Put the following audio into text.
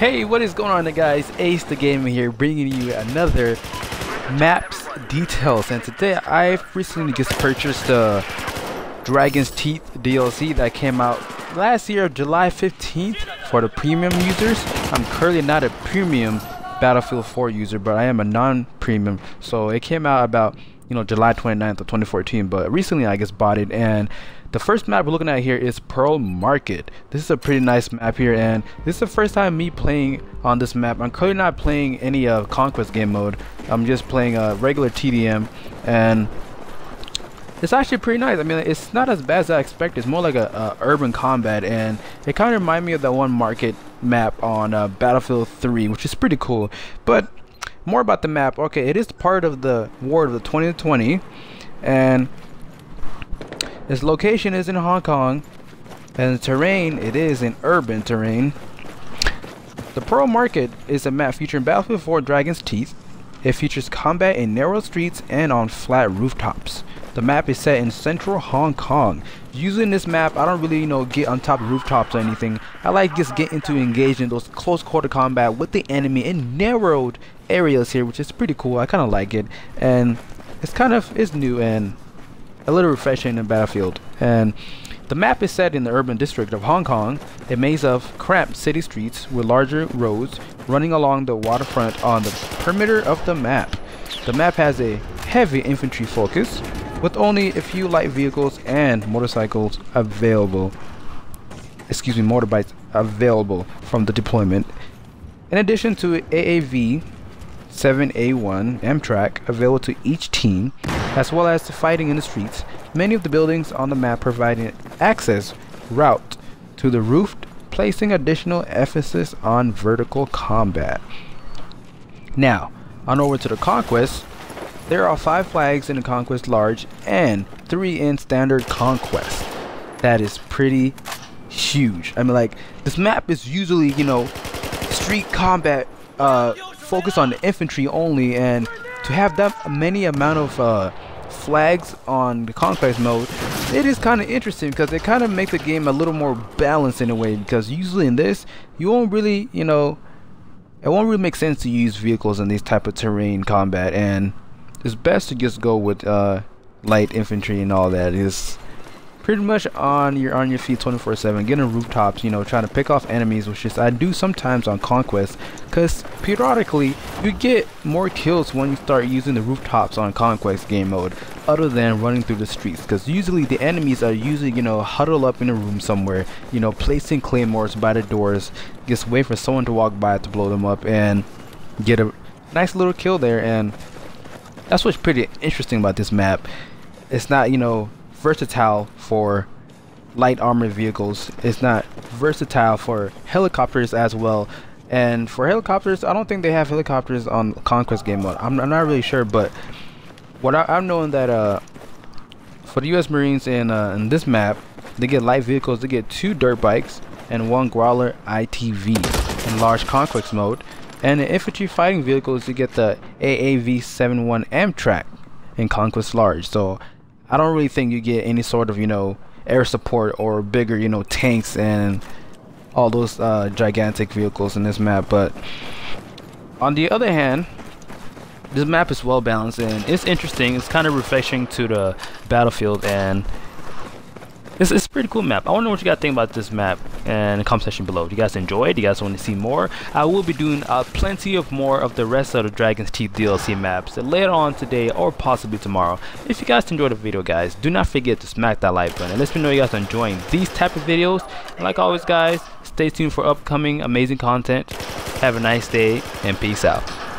Hey, what is going on guys? Ace the Gamer here bringing you another maps details and today I've recently just purchased the Dragon's Teeth DLC that came out last year July 15th for the premium users. I'm currently not a premium Battlefield 4 user but I am a non-premium so it came out about you know July 29th of 2014 but recently I just bought it and the first map we're looking at here is Pearl Market. This is a pretty nice map here and this is the first time me playing on this map. I'm currently not playing any uh, Conquest game mode. I'm just playing a regular TDM and it's actually pretty nice. I mean, it's not as bad as I expected. It's more like a, a urban combat, and it kind of reminds me of that one market map on uh, Battlefield 3, which is pretty cool. But more about the map. Okay, it is part of the War of the 2020, and its location is in Hong Kong, and the terrain, it is in urban terrain. The Pearl Market is a map featuring Battlefield 4 Dragon's Teeth. It features combat in narrow streets and on flat rooftops. The map is set in central Hong Kong. Using this map, I don't really, you know, get on top of rooftops or anything. I like just getting to engage in those close quarter combat with the enemy in narrowed areas here, which is pretty cool. I kind of like it. And it's kind of, it's new and a little refreshing in Battlefield. And the map is set in the urban district of Hong Kong, a maze of cramped city streets with larger roads running along the waterfront on the perimeter of the map. The map has a heavy infantry focus, with only a few light vehicles and motorcycles available. Excuse me, motorbikes available from the deployment. In addition to AAV 7A1 AMTRAC available to each team, as well as fighting in the streets. Many of the buildings on the map providing access route to the roof, placing additional emphasis on vertical combat. Now, on over to the Conquest, there are five flags in the Conquest Large and three in Standard Conquest. That is pretty huge. I mean, like, this map is usually, you know, street combat uh, focused on the infantry only, and to have that many amount of uh, flags on the conquest mode, it is kind of interesting because it kind of makes the game a little more balanced in a way. Because usually in this, you won't really, you know, it won't really make sense to use vehicles in these type of terrain combat, and it's best to just go with uh, light infantry and all that. Is pretty much on your on your feet 24/7, getting rooftops, you know, trying to pick off enemies, which is I do sometimes on conquest, because periodically you get more kills when you start using the rooftops on conquest game mode, other than running through the streets, because usually the enemies are usually you know huddle up in a room somewhere, you know, placing claymores by the doors, just wait for someone to walk by to blow them up and get a nice little kill there, and that's what's pretty interesting about this map. It's not you know versatile for light armored vehicles. It's not versatile for helicopters as well. And for helicopters, I don't think they have helicopters on Conquest game mode. I'm, I'm not really sure, but what I, am knowing that uh, for the U.S. Marines in uh, in this map, they get light vehicles. They get two dirt bikes and one Growler ITV in large Conquest mode. And the infantry fighting vehicles, you get the AAV-71 AMTRAC in Conquest Large. So I don't really think you get any sort of you know air support or bigger you know tanks and all those uh, gigantic vehicles in this map but on the other hand this map is well balanced and it's interesting. It's kind of refreshing to the battlefield and it's, it's a pretty cool map. I wonder what you guys think about this map in the comment section below. Do you guys enjoy it? Do you guys want to see more? I will be doing uh, plenty of more of the rest of the Dragon's Teeth DLC maps later on today or possibly tomorrow. If you guys enjoyed the video guys, do not forget to smack that like button and let me know you guys are enjoying these type of videos. And like always guys, stay tuned for upcoming amazing content. Have a nice day and peace out.